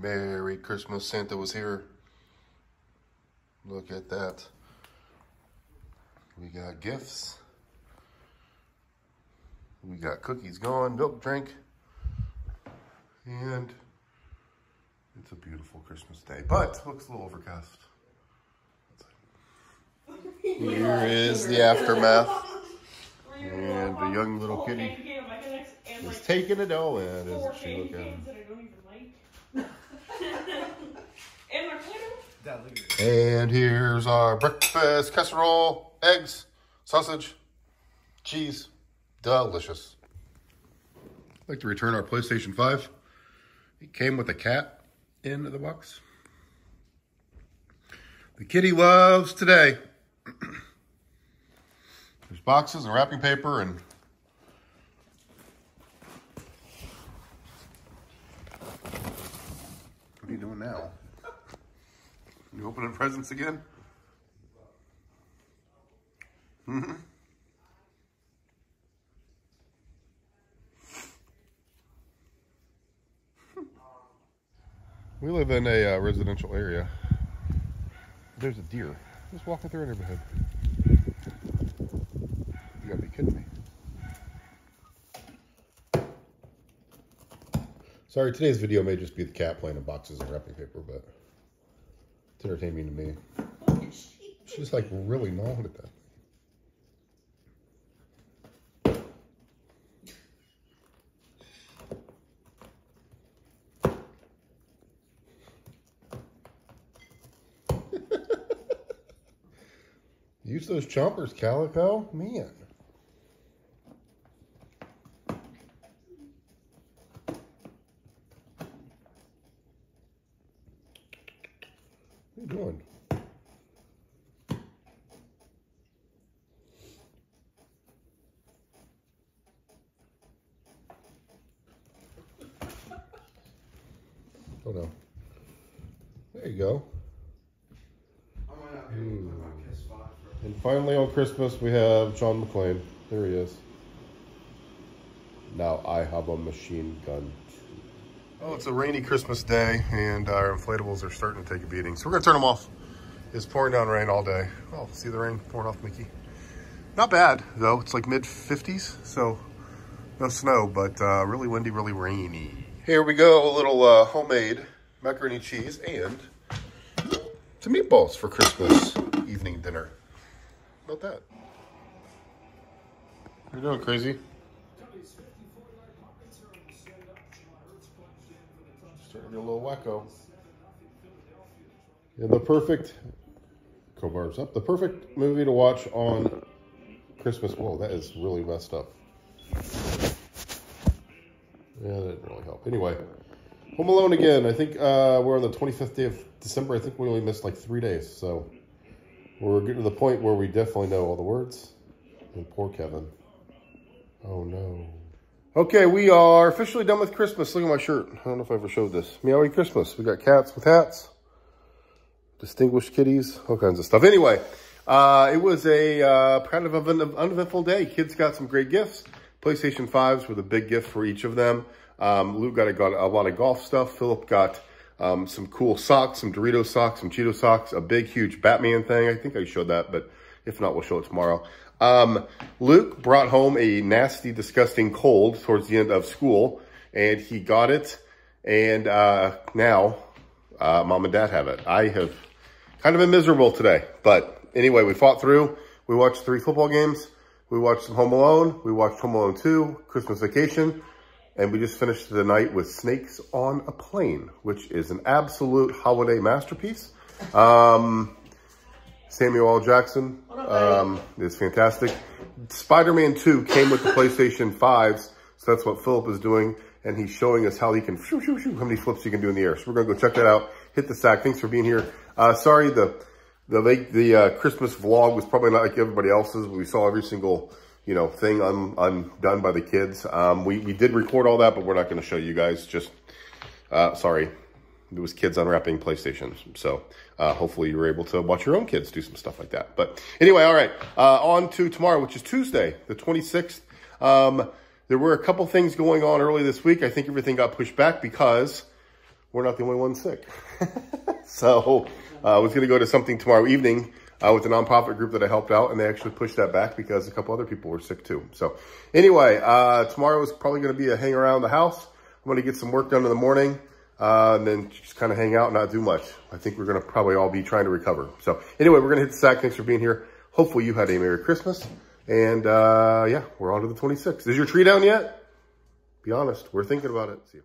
Merry Christmas, Santa was here. Look at that. We got gifts. We got cookies gone, milk drink. And it's a beautiful Christmas day, but looks a little overcast. Here is the aftermath. And the young little kitty is taking it all in, isn't she? Look at him. And here's our breakfast casserole, eggs, sausage, cheese. Delicious. I'd like to return our PlayStation 5. It came with a cat in the box. The kitty loves today. There's boxes and wrapping paper and What are you doing now? You opening presents again? Mm-hmm. We live in a uh, residential area. There's a deer just walking through our neighborhood. You gotta be kidding me. Sorry, today's video may just be the cat playing in boxes and wrapping paper, but it's entertaining to me. She's like really gnawing at that. Use those chompers, Calico. Man. What are you doing? Oh no. There you go. And finally on Christmas we have John McClane. There he is. Now I have a machine gun. Oh, it's a rainy Christmas day and our inflatables are starting to take a beating. So we're gonna turn them off. It's pouring down rain all day. Oh, see the rain pouring off Mickey. Not bad though, it's like mid 50s. So no snow, but uh, really windy, really rainy. Here we go, a little uh, homemade macaroni cheese and some meatballs for Christmas evening dinner. How about that? What are you doing, crazy? Starting to get a little wacko. And the perfect, co-bars up, the perfect movie to watch on Christmas. Whoa, that is really messed up. Yeah, that didn't really help. Anyway, Home Alone again. I think uh, we're on the 25th day of December. I think we only missed like three days. So we're getting to the point where we definitely know all the words. And poor Kevin. Oh no. Okay, we are officially done with Christmas. Look at my shirt. I don't know if I ever showed this. Meowie Christmas. We got cats with hats. Distinguished kitties. All kinds of stuff. Anyway, uh, it was a uh, kind of an uneventful day. Kids got some great gifts. PlayStation 5s were the big gift for each of them. Um, got a, got a lot of golf stuff. Philip got um, some cool socks, some Dorito socks, some Cheeto socks, a big, huge Batman thing. I think I showed that, but if not, we'll show it tomorrow. Um, Luke brought home a nasty, disgusting cold towards the end of school, and he got it. And uh, now, uh, mom and dad have it. I have kind of been miserable today. But anyway, we fought through. We watched three football games. We watched Home Alone. We watched Home Alone 2, Christmas Vacation. And we just finished the night with Snakes on a Plane, which is an absolute holiday masterpiece. Um, Samuel L. Jackson um, is fantastic. Spider-Man 2 came with the PlayStation 5s, so that's what Philip is doing. And he's showing us how he can, shoo, shoo, shoo, how many flips you can do in the air. So we're going to go check that out. Hit the sack. Thanks for being here. Uh, sorry, the the the uh, Christmas vlog was probably not like everybody else's. But we saw every single you know thing un, undone by the kids. Um, we we did record all that, but we're not going to show you guys. Just uh, sorry, it was kids unwrapping PlayStations. So uh, hopefully you were able to watch your own kids do some stuff like that. But anyway, all right, uh, on to tomorrow, which is Tuesday, the 26th. Um, there were a couple things going on early this week. I think everything got pushed back because we're not the only ones sick. so uh, I was going to go to something tomorrow evening uh, with a nonprofit group that I helped out, and they actually pushed that back because a couple other people were sick too. So anyway, uh, tomorrow is probably going to be a hang around the house. I'm going to get some work done in the morning. Uh, and then just kind of hang out and not do much. I think we're going to probably all be trying to recover. So anyway, we're going to hit the sack. Thanks for being here. Hopefully you had a Merry Christmas. And uh, yeah, we're on to the 26th. Is your tree down yet? Be honest. We're thinking about it. See you.